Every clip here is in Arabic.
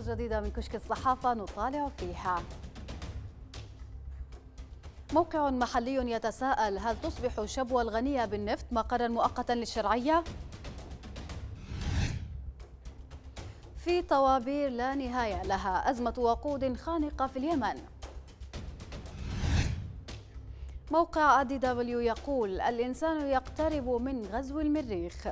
جديدة من كشك الصحافة نطالع فيها. موقع محلي يتساءل هل تصبح شبوة الغنية بالنفط مقرا مؤقتا للشرعية؟ في طوابير لا نهاية لها أزمة وقود خانقة في اليمن. موقع أدي دبليو يقول الإنسان يقترب من غزو المريخ.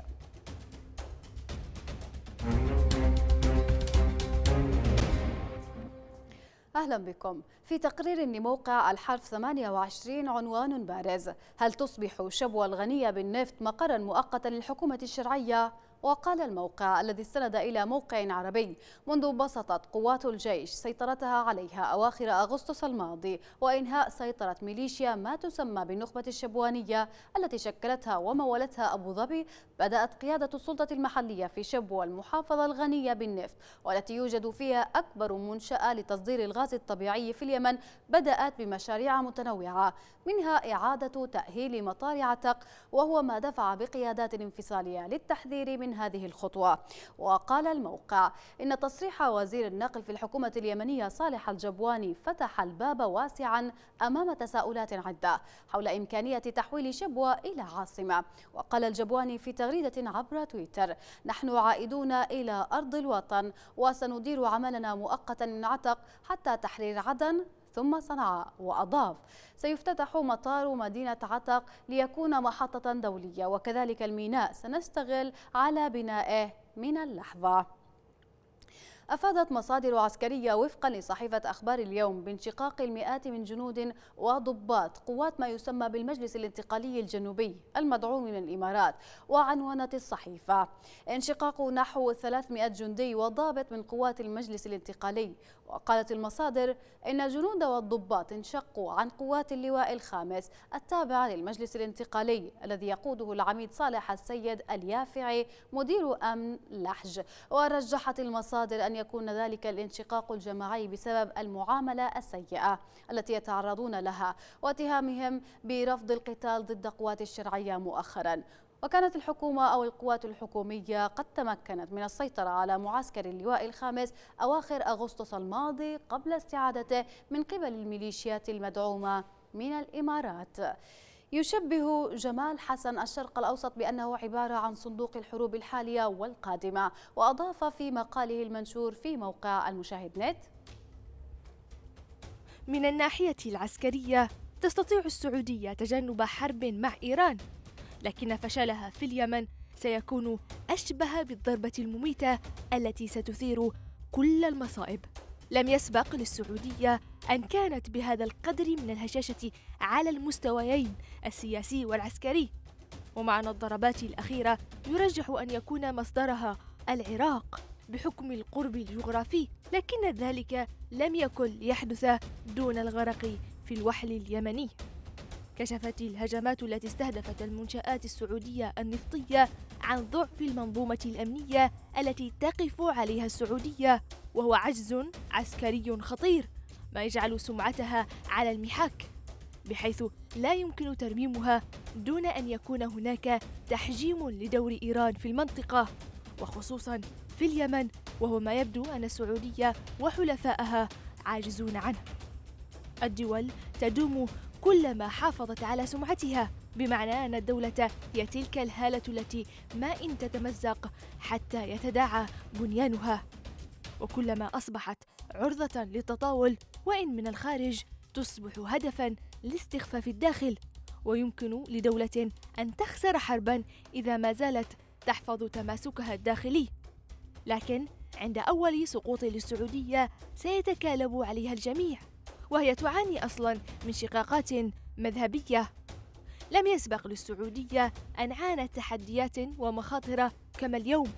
أهلا بكم. في تقرير لموقع الحرف 28 عنوان بارز. هل تصبح شبوة الغنية بالنفط مقرا مؤقتا للحكومة الشرعية؟ وقال الموقع الذي استند إلى موقع عربي منذ بسطت قوات الجيش سيطرتها عليها أواخر أغسطس الماضي وإنهاء سيطرة ميليشيا ما تسمى بالنخبة الشبوانية التي شكلتها ومولتها أبو ظبي بدأت قيادة السلطة المحلية في شبوة المحافظة الغنية بالنفط والتي يوجد فيها أكبر منشأة لتصدير الغاز الطبيعي في اليمن بدأت بمشاريع متنوعة منها إعادة تأهيل مطار عتق وهو ما دفع بقيادات انفصالية للتحذير من هذه الخطوة. وقال الموقع إن تصريح وزير النقل في الحكومة اليمنية صالح الجبواني فتح الباب واسعا أمام تساؤلات عدة حول إمكانية تحويل شبوة إلى عاصمة. وقال الجبواني في تغريدة عبر تويتر نحن عائدون إلى أرض الوطن وسندير عملنا مؤقتا من عتق حتى تحرير عدن ثم صنعاء وأضاف سيفتتح مطار مدينة عتق ليكون محطة دولية وكذلك الميناء. سنستغل على بنائه من اللحظة. أفادت مصادر عسكرية وفقا لصحيفة أخبار اليوم بانشقاق المئات من جنود وضباط قوات ما يسمى بالمجلس الانتقالي الجنوبي المدعوم من الإمارات وعنونت الصحيفة. انشقاق نحو 300 جندي وضابط من قوات المجلس الانتقالي. وقالت المصادر إن الجنود والضباط انشقوا عن قوات اللواء الخامس التابع للمجلس الانتقالي الذي يقوده العميد صالح السيد اليافعي مدير أمن لحج. ورجحت المصادر أن أن يكون ذلك الانشقاق الجماعي بسبب المعاملة السيئة التي يتعرضون لها واتهامهم برفض القتال ضد قوات الشرعية مؤخرا. وكانت الحكومة أو القوات الحكومية قد تمكنت من السيطرة على معسكر اللواء الخامس أواخر أغسطس الماضي قبل استعادته من قبل الميليشيات المدعومة من الإمارات. يشبه جمال حسن الشرق الأوسط بأنه عبارة عن صندوق الحروب الحالية والقادمة وأضاف في مقاله المنشور في موقع المشاهد نت. من الناحية العسكرية تستطيع السعودية تجنب حرب مع إيران لكن فشلها في اليمن سيكون أشبه بالضربة المميتة التي ستثير كل المصائب. لم يسبق للسعودية أن كانت بهذا القدر من الهشاشة على المستويين السياسي والعسكري. ومعنى الضربات الأخيرة يرجح أن يكون مصدرها العراق بحكم القرب الجغرافي لكن ذلك لم يكن ليحدث دون الغرق في الوحل اليمني. كشفت الهجمات التي استهدفت المنشآت السعودية النفطية عن ضعف المنظومة الأمنية التي تقف عليها السعودية وهو عجز عسكري خطير ما يجعل سمعتها على المحك بحيث لا يمكن ترميمها دون أن يكون هناك تحجيم لدور إيران في المنطقة وخصوصا في اليمن وهو ما يبدو أن السعودية وحلفائها عاجزون عنه. الدول تدوم كلما حافظت على سمعتها. بمعنى أن الدولة هي تلك الهالة التي ما إن تتمزق حتى يتداعى بنيانها. وكلما أصبحت عرضة للتطاول وإن من الخارج تصبح هدفا لاستخفاف الداخل. ويمكن لدولة أن تخسر حربا إذا ما زالت تحفظ تماسكها الداخلي. لكن عند أول سقوط للسعودية سيتكالب عليها الجميع. وهي تعاني أصلا من شقاقات مذهبية. لم يسبق للسعودية أن عانت تحديات ومخاطر كما اليوم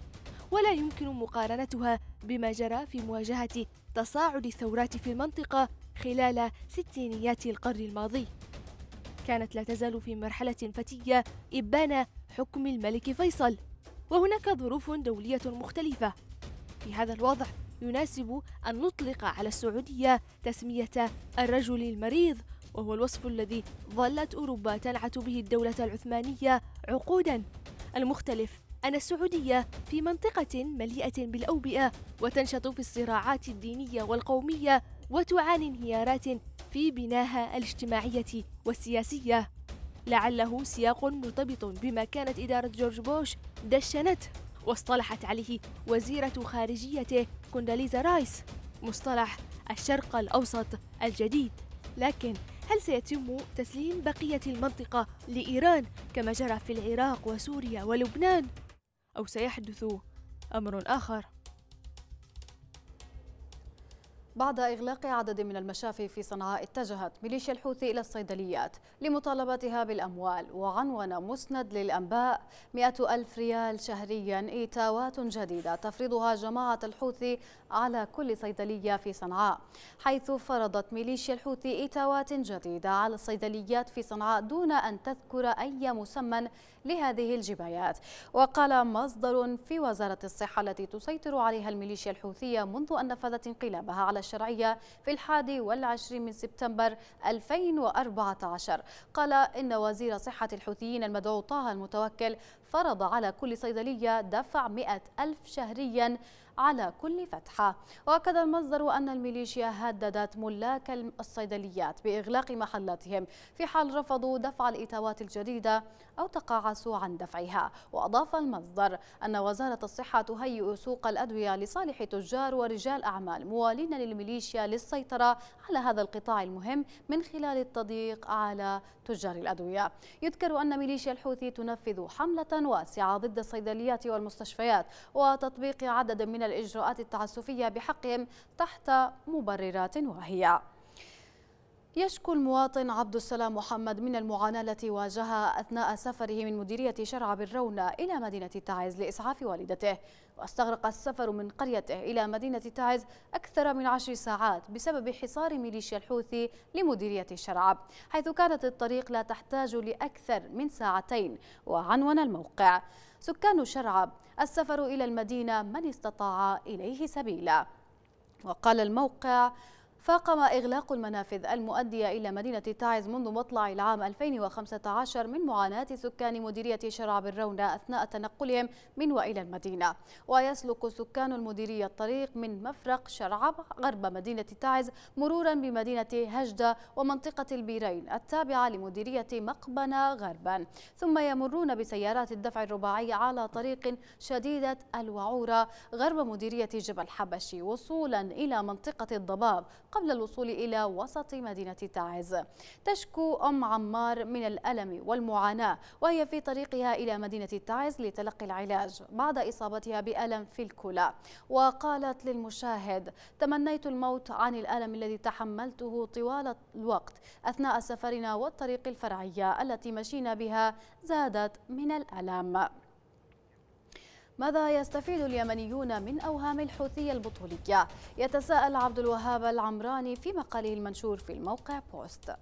ولا يمكن مقارنتها بما جرى في مواجهة تصاعد الثورات في المنطقة خلال ستينيات القرن الماضي. كانت لا تزال في مرحلة فتية إبان حكم الملك فيصل وهناك ظروف دولية مختلفة. في هذا الوضع يناسب أن نطلق على السعودية تسمية الرجل المريض وهو الوصف الذي ظلت أوروبا تنعت به الدولة العثمانية عقودا. المختلف أن السعودية في منطقة مليئة بالأوبئة وتنشط في الصراعات الدينية والقومية وتعاني انهيارات في بناها الاجتماعية والسياسية. لعله سياق مرتبط بما كانت إدارة جورج بوش دشنته. واصطلحت عليه وزيرة خارجيته كونداليزا رايس مصطلح الشرق الأوسط الجديد لكن هل سيتم تسليم بقية المنطقة لإيران كما جرى في العراق وسوريا ولبنان؟ أو سيحدث أمر آخر؟ بعد إغلاق عدد من المشافي في صنعاء اتجهت ميليشيا الحوثي إلى الصيدليات لمطالبتها بالأموال وعنون مسند للأنباء مئة ألف ريال شهريا إيتاوات جديدة تفرضها جماعة الحوثي على كل صيدلية في صنعاء حيث فرضت ميليشيا الحوثي إيتاوات جديدة على الصيدليات في صنعاء دون أن تذكر أي مسمى لهذه الجبايات. وقال مصدر في وزارة الصحة التي تسيطر عليها الميليشيا الحوثية منذ أن نفذت انقلابها على الشرعية في الحادي والعشرين من سبتمبر 2014 قال إن وزير صحة الحوثيين المدعو طه المتوكل فرض على كل صيدلية دفع مئة ألف شهريا على كل فتحة. وأكد المصدر أن الميليشيا هددت ملاك الصيدليات بإغلاق محلاتهم في حال رفضوا دفع الإتاوات الجديدة أو تقاعسوا عن دفعها. وأضاف المصدر أن وزارة الصحة تهيئ سوق الأدوية لصالح تجار ورجال أعمال موالين للميليشيا للسيطرة على هذا القطاع المهم من خلال التضييق على تجار الأدوية. يذكر أن ميليشيا الحوثي تنفذ حملة واسعة ضد الصيدليات والمستشفيات وتطبيق عدد من الإجراءات التعسفية بحقهم تحت مبررات واهية. يشكو المواطن عبد السلام محمد من المعاناة التي واجهها أثناء سفره من مديرية شرع بالرونة إلى مدينة تعز لإسعاف والدته واستغرق السفر من قريته إلى مدينة تعز أكثر من عشر ساعات بسبب حصار ميليشيا الحوثي لمديرية شرع حيث كانت الطريق لا تحتاج لأكثر من ساعتين وعنون الموقع سكان شرع السفر إلى المدينة من استطاع إليه سبيلا وقال الموقع فاقم إغلاق المنافذ المؤدية إلى مدينة تعز منذ مطلع العام 2015 من معاناة سكان مديرية شرع بالرونة أثناء تنقلهم من وإلى المدينة. ويسلك سكان المديرية الطريق من مفرق شرع غرب مدينة تعز مرورا بمدينة هجدة ومنطقة البيرين التابعة لمديرية مقبنة غربا. ثم يمرون بسيارات الدفع الرباعي على طريق شديدة الوعورة غرب مديرية جبل حبشي وصولا إلى منطقة الضباب قبل الوصول إلى وسط مدينة تعز. تشكو أم عمار من الألم والمعاناة وهي في طريقها إلى مدينة تعز لتلقي العلاج بعد إصابتها بألم في الكلى. وقالت للمشاهد تمنيت الموت عن الألم الذي تحملته طوال الوقت أثناء سفرنا والطريق الفرعية التي مشينا بها زادت من الألم. ماذا يستفيد اليمنيون من أوهام الحوثية البطولية؟ يتساءل عبد الوهاب العمراني في مقاله المنشور في الموقع بوست.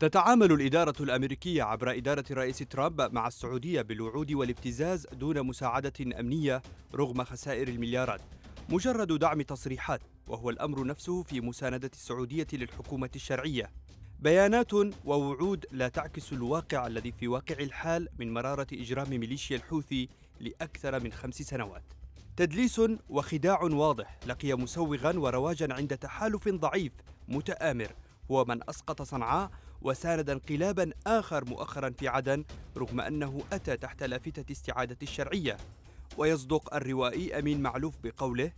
تتعامل الإدارة الأمريكية عبر إدارة الرئيس ترامب مع السعودية بالوعود والابتزاز دون مساعدة أمنية رغم خسائر المليارات. مجرد دعم تصريحات وهو الأمر نفسه في مساندة السعودية للحكومة الشرعية. بيانات ووعود لا تعكس الواقع الذي في واقع الحال من مرارة إجرام ميليشيا الحوثي لأكثر من خمس سنوات. تدليس وخداع واضح لقي مسوغا ورواجا عند تحالف ضعيف متآمر. هو من أسقط صنعاء وساند انقلابا آخر مؤخرا في عدن رغم أنه أتى تحت لافتة استعادة الشرعية. ويصدق الروائي أمين معلوف بقوله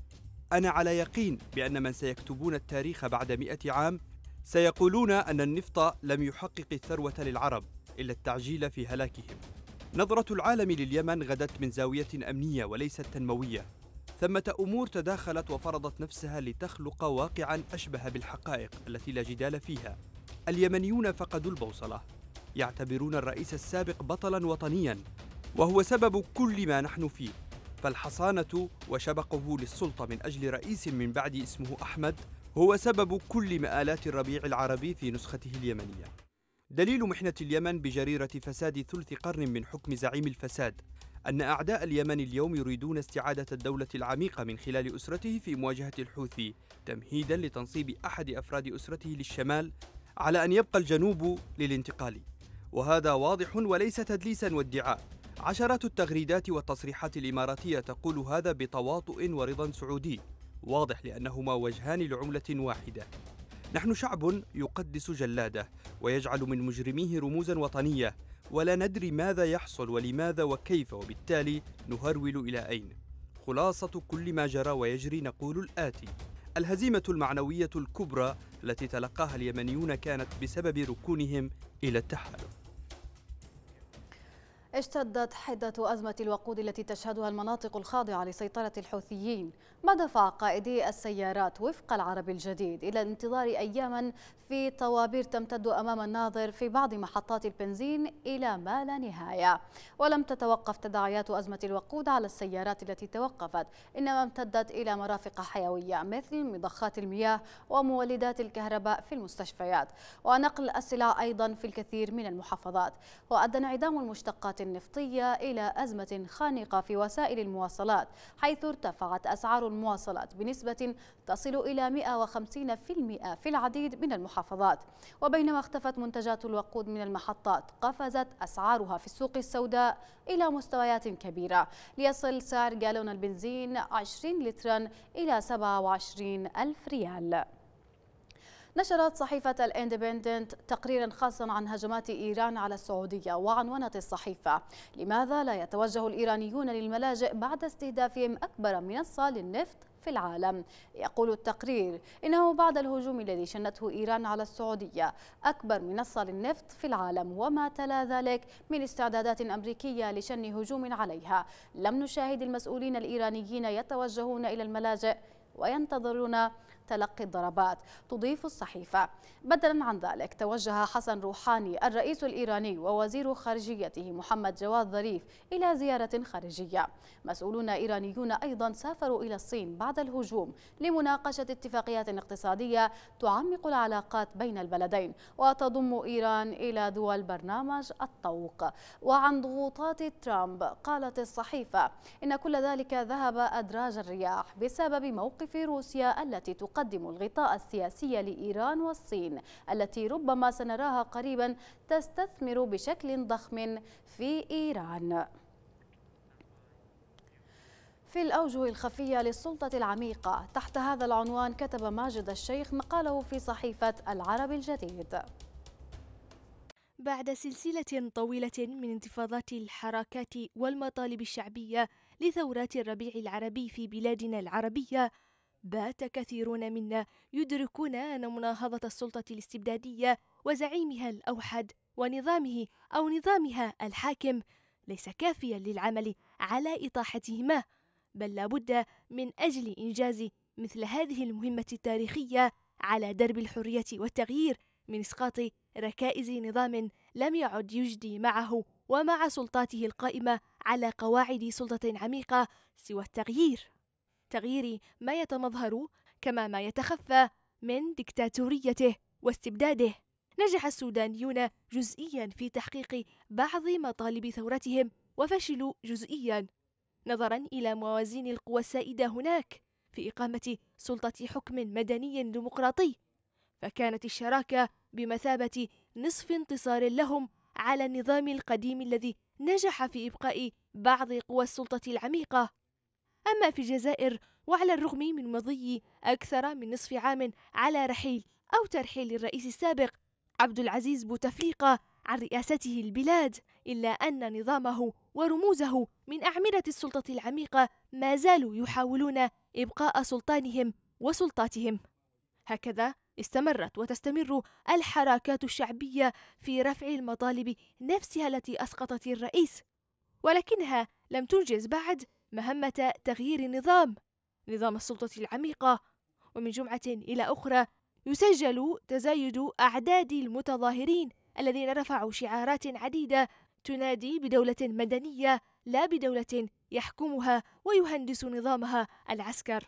أنا على يقين بأن من سيكتبون التاريخ بعد مئة عام سيقولون أن النفط لم يحقق الثروة للعرب إلا التعجيل في هلاكهم. نظرة العالم لليمن غدت من زاوية أمنية وليست تنموية. ثمة أمور تداخلت وفرضت نفسها لتخلق واقعا أشبه بالحقائق التي لا جدال فيها. اليمنيون فقدوا البوصلة. يعتبرون الرئيس السابق بطلا وطنيا وهو سبب كل ما نحن فيه. فالحصانة وشبقه للسلطة من أجل رئيس من بعد اسمه أحمد هو سبب كل مآلات الربيع العربي في نسخته اليمنية. دليل محنة اليمن بجريرة فساد ثلث قرن من حكم زعيم الفساد أن أعداء اليمن اليوم يريدون استعادة الدولة العميقة من خلال أسرته في مواجهة الحوثي تمهيدا لتنصيب أحد أفراد أسرته للشمال على أن يبقى الجنوب للانتقال. وهذا واضح وليس تدليسا وادعاء عشرات التغريدات والتصريحات الإماراتية تقول هذا بتواطؤ ورضا سعودي. واضح لأنهما وجهان لعملة واحدة. نحن شعب يقدس جلادة ويجعل من مجرميه رموزا وطنية ولا ندري ماذا يحصل ولماذا وكيف وبالتالي نهرول إلى أين. خلاصة كل ما جرى ويجري نقول الآتي. الهزيمة المعنوية الكبرى التي تلقاها اليمنيون كانت بسبب ركونهم إلى التحالف. اشتدت حدة أزمة الوقود التي تشهدها المناطق الخاضعة لسيطرة الحوثيين. ما دفع قائدي السيارات وفق العرب الجديد إلى الانتظار أياما في طوابير تمتد أمام الناظر في بعض محطات البنزين إلى ما لا نهاية. ولم تتوقف تداعيات أزمة الوقود على السيارات التي توقفت إنما امتدت إلى مرافق حيوية مثل مضخات المياه ومولدات الكهرباء في المستشفيات ونقل السلع أيضا في الكثير من المحافظات. وأدى انعدام المشتقات النفطية إلى أزمة خانقة في وسائل المواصلات حيث ارتفعت أسعار المواصلات بنسبة تصل إلى 150% في العديد من المحافظات. وبينما اختفت منتجات الوقود من المحطات قفزت أسعارها في السوق السوداء إلى مستويات كبيرة ليصل سعر جالون البنزين 20 لترا إلى 27 ألف ريال. نشرت صحيفة الإندبندنت تقريرا خاصا عن هجمات إيران على السعودية وعنونت الصحيفة. لماذا لا يتوجه الإيرانيون للملاجئ بعد استهدافهم أكبر منصة للنفط في العالم؟ يقول التقرير إنه بعد الهجوم الذي شنته إيران على السعودية أكبر منصة للنفط في العالم وما تلا ذلك من استعدادات أمريكية لشن هجوم عليها. لم نشاهد المسؤولين الإيرانيين يتوجهون إلى الملاجئ وينتظرون تلقي الضربات تضيف الصحيفة. بدلا عن ذلك توجه حسن روحاني الرئيس الإيراني ووزير خارجيته محمد جواد ظريف إلى زيارة خارجية. مسؤولون إيرانيون أيضا سافروا إلى الصين بعد الهجوم لمناقشة اتفاقيات اقتصادية تعمق العلاقات بين البلدين وتضم إيران إلى دول برنامج الطوق وعن ضغوطات ترامب قالت الصحيفة إن كل ذلك ذهب أدراج الرياح بسبب موقف روسيا التي تقدم تقدم الغطاء السياسي لإيران والصين التي ربما سنراها قريبا تستثمر بشكل ضخم في إيران. في الأوجه الخفية للسلطة العميقة تحت هذا العنوان كتب ماجد الشيخ مقاله في صحيفة العرب الجديد. بعد سلسلة طويلة من انتفاضات الحركات والمطالب الشعبية لثورات الربيع العربي في بلادنا العربية بات كثيرون منا يدركون أن مناهضة السلطة الاستبدادية وزعيمها الأوحد ونظامه أو نظامها الحاكم ليس كافيا للعمل على إطاحتهما بل لابد من أجل إنجاز مثل هذه المهمة التاريخية على درب الحرية والتغيير من إسقاط ركائز نظام لم يعد يجدي معه ومع سلطاته القائمة على قواعد سلطة عميقة سوى التغيير. تغيير ما يتمظهر كما ما يتخفى من دكتاتوريته واستبداده. نجح السودانيون جزئيا في تحقيق بعض مطالب ثورتهم وفشلوا جزئيا. نظرا إلى موازين القوى السائدة هناك في إقامة سلطة حكم مدني ديمقراطي. فكانت الشراكة بمثابة نصف انتصار لهم على النظام القديم الذي نجح في إبقاء بعض قوى السلطة العميقة. أما في الجزائر وعلى الرغم من مضي أكثر من نصف عام على رحيل أو ترحيل الرئيس السابق عبد العزيز بوتفليقة عن رئاسته البلاد إلا أن نظامه ورموزه من أعمدة السلطة العميقة ما زالوا يحاولون إبقاء سلطانهم وسلطاتهم. هكذا استمرت وتستمر الحركات الشعبية في رفع المطالب نفسها التي أسقطت الرئيس ولكنها لم تنجز بعد مهمة تغيير النظام نظام السلطة العميقة ومن جمعة إلى أخرى يسجل تزايد أعداد المتظاهرين الذين رفعوا شعارات عديدة تنادي بدولة مدنية لا بدولة يحكمها ويهندس نظامها العسكر.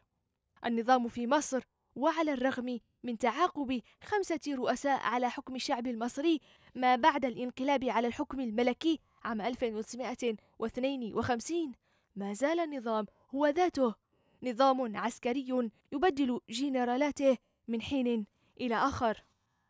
النظام في مصر وعلى الرغم من تعاقب خمسة رؤساء على حكم الشعب المصري ما بعد الانقلاب على الحكم الملكي عام 1952 ما زال النظام هو ذاته. نظام عسكري يبدل جنرالاته من حين إلى آخر.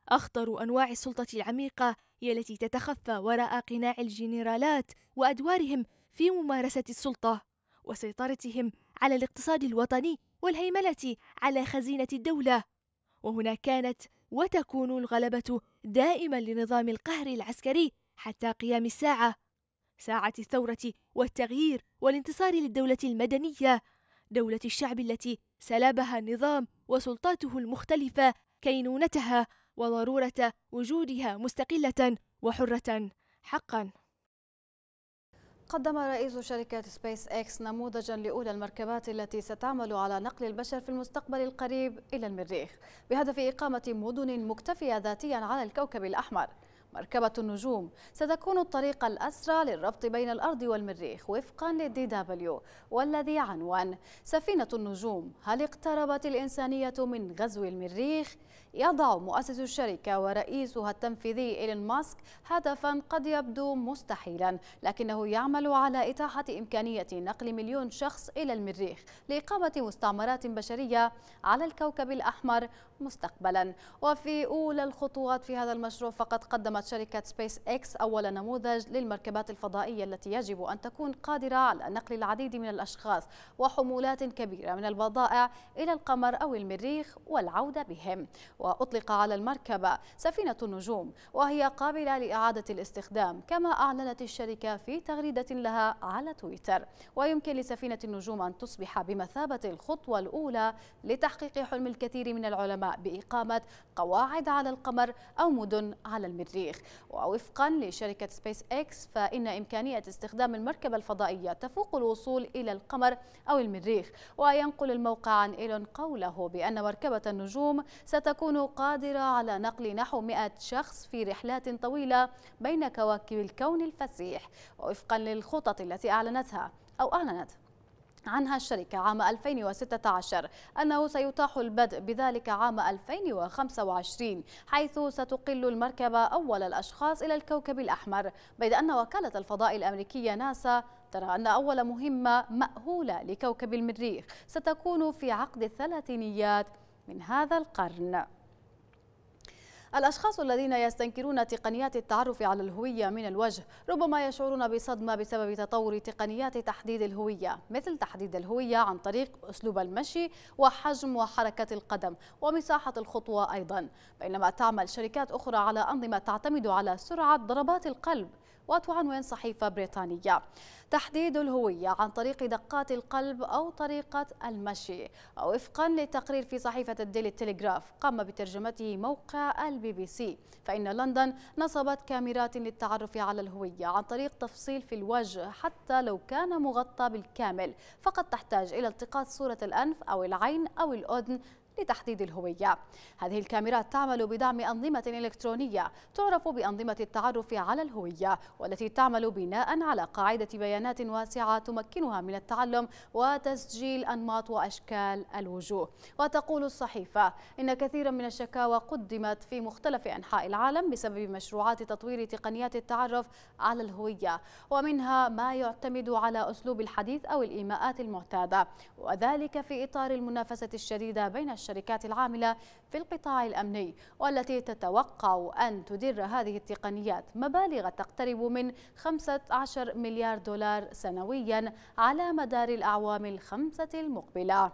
أخطر أنواع السلطة العميقة هي التي تتخفى وراء قناع الجنرالات وأدوارهم في ممارسة السلطة وسيطرتهم على الاقتصاد الوطني والهيمنة على خزينة الدولة. وهنا كانت وتكون الغلبة دائما لنظام القهر العسكري حتى قيام الساعة. ساعة الثورة والتغيير والانتصار للدولة المدنية. دولة الشعب التي سلبها النظام وسلطاته المختلفة كينونتها وضرورة وجودها مستقلة وحرة حقا. قدم رئيس شركة سبيس إكس نموذجا لأولى المركبات التي ستعمل على نقل البشر في المستقبل القريب إلى المريخ بهدف إقامة مدن مكتفية ذاتيا على الكوكب الأحمر. مركبة النجوم ستكون الطريق الأسرع للربط بين الأرض والمريخ وفقا للدي دبليو والذي عنوان سفينة النجوم هل اقتربت الإنسانية من غزو المريخ؟ يضع مؤسس الشركة ورئيسها التنفيذي إيلون ماسك هدفا قد يبدو مستحيلا لكنه يعمل على إتاحة إمكانية نقل مليون شخص إلى المريخ لإقامة مستعمرات بشرية على الكوكب الأحمر مستقبلا. وفي أولى الخطوات في هذا المشروع فقد قدمت شركة سبيس إكس أول نموذج للمركبات الفضائية التي يجب أن تكون قادرة على نقل العديد من الأشخاص وحمولات كبيرة من البضائع إلى القمر أو المريخ والعودة بهم. وأطلق على المركبة سفينة النجوم وهي قابلة لإعادة الاستخدام كما أعلنت الشركة في تغريدة لها على تويتر. ويمكن لسفينة النجوم أن تصبح بمثابة الخطوة الأولى لتحقيق حلم الكثير من العلماء بإقامة قواعد على القمر أو مدن على المريخ. ووفقا لشركة سبيس إكس فإن إمكانية استخدام المركبة الفضائية تفوق الوصول إلى القمر أو المريخ. وينقل الموقع عن إيلون قوله بأن مركبة النجوم ستكون قادرة على نقل نحو 100 شخص في رحلات طويلة بين كواكب الكون الفسيح. ووفقا للخطط التي أعلنتها أو أعلنت عنها الشركة عام 2016 أنه سيتاح البدء بذلك عام 2025 حيث ستقل المركبة أول الأشخاص إلى الكوكب الأحمر. بيد أن وكالة الفضاء الأمريكية ناسا ترى أن أول مهمة مأهولة لكوكب المريخ ستكون في عقد الثلاثينيات من هذا القرن. الأشخاص الذين يستنكرون تقنيات التعرف على الهوية من الوجه ربما يشعرون بصدمة بسبب تطور تقنيات تحديد الهوية مثل تحديد الهوية عن طريق أسلوب المشي وحجم وحركة القدم ومساحة الخطوة أيضا بينما تعمل شركات أخرى على أنظمة تعتمد على سرعة ضربات القلب. وتعنون صحيفة بريطانية. تحديد الهوية عن طريق دقات القلب أو طريقة المشي وفقا لتقرير في صحيفة الديلي تيليغراف. قام بترجمته موقع البي بي سي. فإن لندن نصبت كاميرات للتعرف على الهوية عن طريق تفصيل في الوجه حتى لو كان مغطى بالكامل. فقد تحتاج إلى التقاط صورة الأنف أو العين أو الأذن لتحديد الهوية. هذه الكاميرات تعمل بدعم أنظمة إلكترونية تعرف بأنظمة التعرف على الهوية والتي تعمل بناء على قاعدة بيانات واسعة تمكنها من التعلم وتسجيل أنماط وأشكال الوجوه. وتقول الصحيفة إن كثيرا من الشكاوى قدمت في مختلف أنحاء العالم بسبب مشروعات تطوير تقنيات التعرف على الهوية ومنها ما يعتمد على أسلوب الحديث أو الإيماءات المعتادة. وذلك في إطار المنافسة الشديدة بين الشركات الشركات العاملة في القطاع الأمني والتي تتوقع أن تدر هذه التقنيات مبالغ تقترب من 15 مليار دولار سنويا على مدار الأعوام الخمسة المقبلة.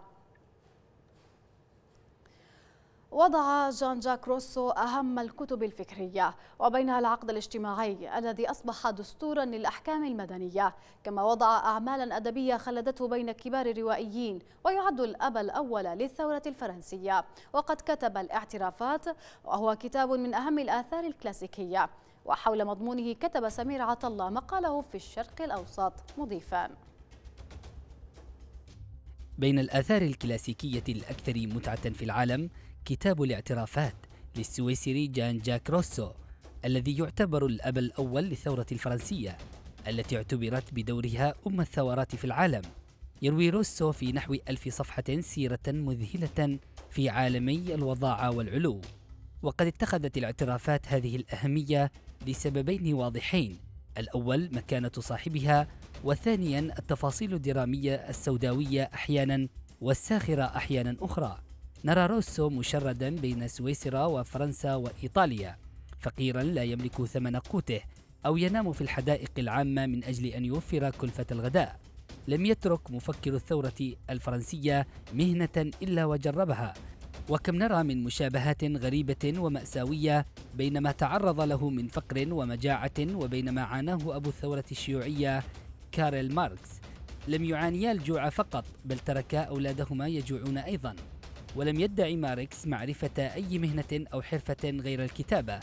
وضع جان جاك روسو أهم الكتب الفكرية وبينها العقد الاجتماعي الذي أصبح دستورا للأحكام المدنية كما وضع أعمالا أدبية خلدته بين كبار الروائيين ويعد الأب الأول للثورة الفرنسية. وقد كتب الاعترافات وهو كتاب من أهم الآثار الكلاسيكية. وحول مضمونه كتب سمير عطلة مقاله في الشرق الأوسط مضيفا. بين الآثار الكلاسيكية الأكثر متعة في العالم كتاب الاعترافات للسويسري جان جاك روسو الذي يعتبر الأب الأول للثورة الفرنسية التي اعتبرت بدورها أم الثورات في العالم. يروي روسو في نحو ألف صفحة سيرة مذهلة في عالمي الوضاعة والعلو. وقد اتخذت الاعترافات هذه الأهمية لسببين واضحين. الأول مكانة صاحبها وثانيا التفاصيل الدرامية السوداوية أحيانا والساخرة أحيانا أخرى. نرى روسو مشردا بين سويسرا وفرنسا وإيطاليا فقيرا لا يملك ثمن قوته أو ينام في الحدائق العامة من أجل أن يوفر كلفة الغداء. لم يترك مفكر الثورة الفرنسية مهنة إلا وجربها. وكم نرى من مشابهات غريبة ومأساوية بين ما تعرض له من فقر ومجاعة وبين ما عاناه أبو الثورة الشيوعية كارل ماركس. لم يعانيا الجوع فقط بل تركا أولادهما يجوعون أيضا. ولم يدعي ماركس معرفة أي مهنة أو حرفة غير الكتابة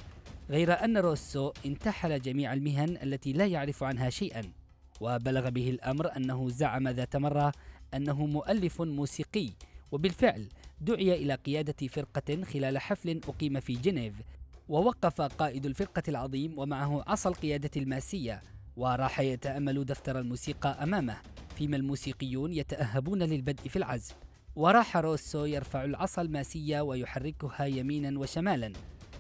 غير أن روسو انتحل جميع المهن التي لا يعرف عنها شيئا. وبلغ به الأمر أنه زعم ذات مرة أنه مؤلف موسيقي وبالفعل دعي إلى قيادة فرقة خلال حفل أقيم في جنيف. ووقف قائد الفرقة العظيم ومعه عصا القيادة الماسية. وراح يتأمل دفتر الموسيقى أمامه فيما الموسيقيون يتأهبون للبدء في العزف. وراح روسو يرفع العصا الماسية ويحركها يمينا وشمالا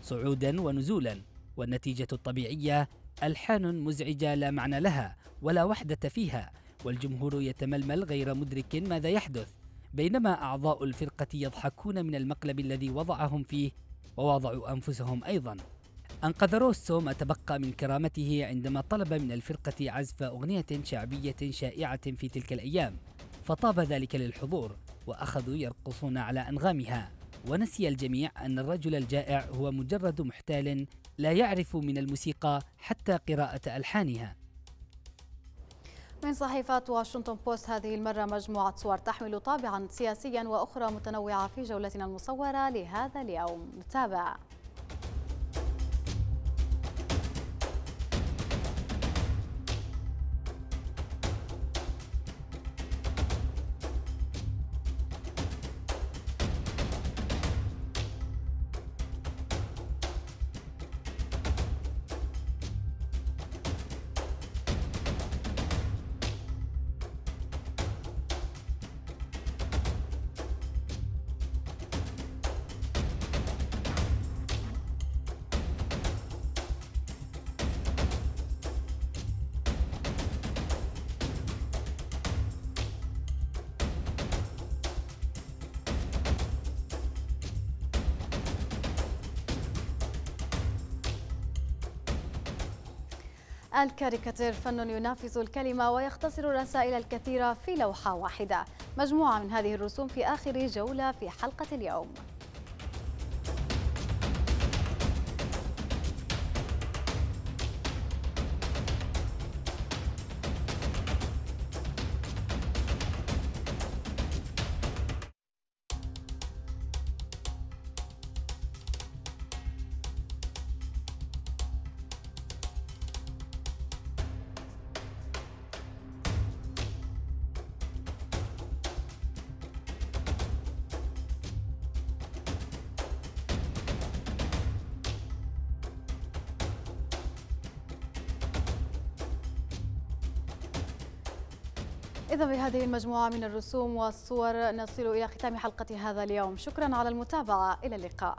صعودا ونزولا والنتيجة الطبيعية ألحان مزعجة لا معنى لها ولا وحدة فيها والجمهور يتململ غير مدرك ماذا يحدث بينما أعضاء الفرقة يضحكون من المقلب الذي وضعهم فيه ووضعوا أنفسهم أيضا. أنقذ روسو ما تبقى من كرامته عندما طلب من الفرقة عزف أغنية شعبية شائعة في تلك الأيام فطاب ذلك للحضور. وأخذوا يرقصون على أنغامها. ونسي الجميع أن الرجل الجائع هو مجرد محتال لا يعرف من الموسيقى حتى قراءة ألحانها. من صحيفة واشنطن بوست هذه المرة مجموعة صور تحمل طابعا سياسيا وأخرى متنوعة في جولتنا المصورة لهذا اليوم. نتابع. الكاريكاتير فن ينافس الكلمة ويختصر الرسائل الكثيرة في لوحة واحدة. مجموعة من هذه الرسوم في آخر جولة في حلقة اليوم. إذا بهذه المجموعة من الرسوم والصور نصل إلى ختام حلقة هذا اليوم. شكرا على المتابعة. إلى اللقاء.